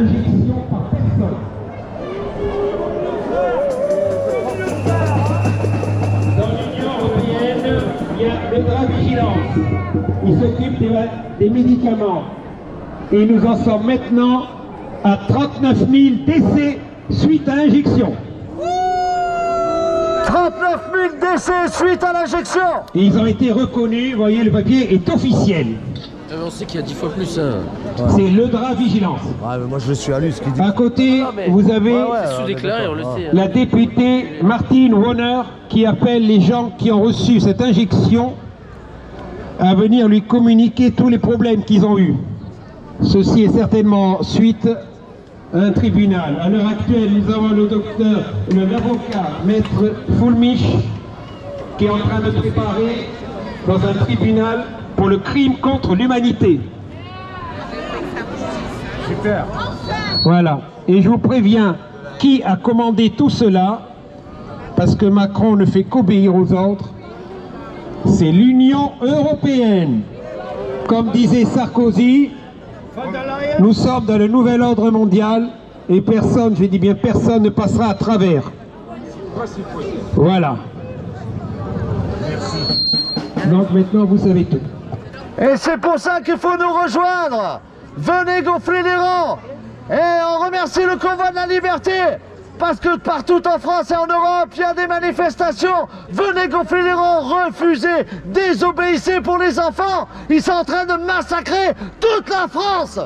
injection par personne. Dans l'Union européenne, il y a le drap vigilance. Il s'occupe des, des médicaments. Et nous en sommes maintenant à 39 000 décès suite à injection. 39 000 décès suite à l'injection ils ont été reconnus, vous voyez, le papier est officiel. Ah, on sait qu'il y a 10 fois plus. hein. C'est le drap vigilance. Ouais, mais moi je le suis à lui, ce qu'il dit. À côté, Non, mais- vous avez Ouais, ouais. On le sait. hein. la députée Martine Warner qui appelle les gens qui ont reçu cette injection à venir lui communiquer tous les problèmes qu'ils ont eus. Ceci est certainement suite à un tribunal. À l'heure actuelle, nous avons le docteur, le- l'avocat, maître Fulmich, qui est en train de préparer dans un tribunal pour le crime contre l'humanité. Super. Voilà. Et je vous préviens, qui a commandé tout cela, parce que Macron ne fait qu'obéir aux autres, c'est l'Union européenne. Comme disait Sarkozy, nous sommes dans le nouvel ordre mondial et personne, je dis bien personne, ne passera à travers. Voilà. Donc maintenant, vous savez tout. Et c'est pour ça qu'il faut nous rejoindre. Venez gonfler les rangs. Et on remercie le convoi de la liberté. Parce que partout en France et en Europe, il y a des manifestations. Venez gonfler les rangs, refusez, désobéissez pour les enfants. Ils sont en train de massacrer toute la France.